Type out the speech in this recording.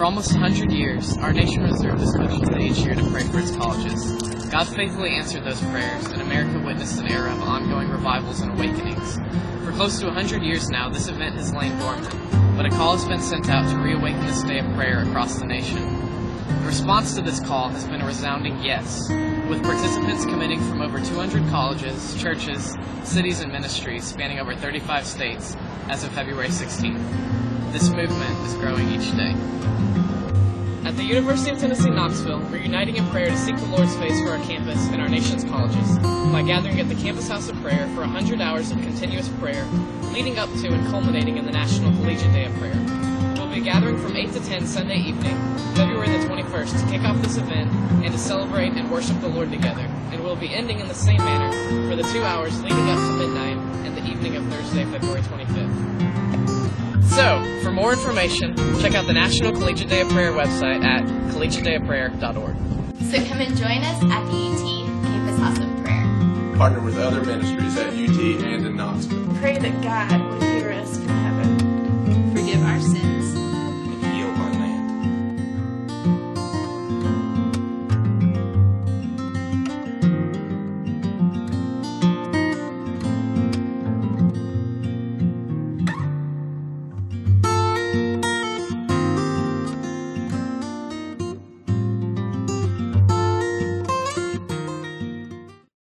For almost 100 years, our nation reserved this special day each year to pray for its colleges. God faithfully answered those prayers, and America witnessed an era of ongoing revivals and awakenings. For close to 100 years now, this event has lain dormant, but a call has been sent out to reawaken this day of prayer across the nation. The response to this call has been a resounding yes, with participants committing from over 200 colleges, churches, cities, and ministries spanning over 35 states as of February 16th. This movement is growing each day. At the University of Tennessee Knoxville, we're uniting in prayer to seek the Lord's face for our campus and our nation's colleges by gathering at the Campus House of Prayer for 100 hours of continuous prayer, leading up to and culminating in the National Collegiate Day of Prayer. We'll be gathering from 8 to 10 Sunday evening, February the 21st, to kick off this event and to celebrate and worship the Lord together. And we'll be ending in the same manner for the two hours leading up to midnight and the evening of Thursday, February 25th. So, for more information, check out the National Collegiate Day of Prayer website at collegiateDayofPrayer.org. So come and join us at the UT Campus House of Prayer. Partner with other ministries at UT and in Knoxville. Pray that God would